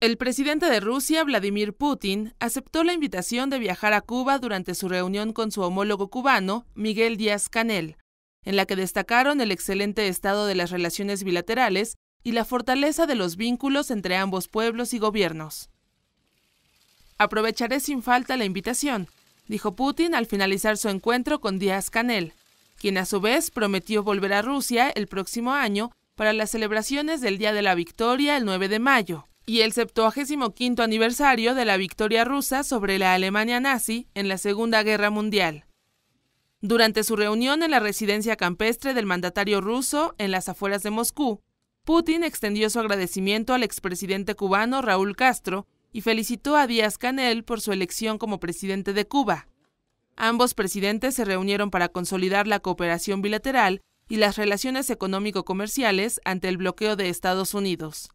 El presidente de Rusia, Vladimir Putin, aceptó la invitación de viajar a Cuba durante su reunión con su homólogo cubano, Miguel Díaz Canel, en la que destacaron el excelente estado de las relaciones bilaterales y la fortaleza de los vínculos entre ambos pueblos y gobiernos. Aprovecharé sin falta la invitación, dijo Putin al finalizar su encuentro con Díaz Canel, quien a su vez prometió volver a Rusia el próximo año para las celebraciones del Día de la Victoria el 9 de mayo y el 75 aniversario de la victoria rusa sobre la Alemania nazi en la Segunda Guerra Mundial. Durante su reunión en la residencia campestre del mandatario ruso en las afueras de Moscú, Putin extendió su agradecimiento al expresidente cubano Raúl Castro y felicitó a Díaz Canel por su elección como presidente de Cuba. Ambos presidentes se reunieron para consolidar la cooperación bilateral y las relaciones económico-comerciales ante el bloqueo de Estados Unidos.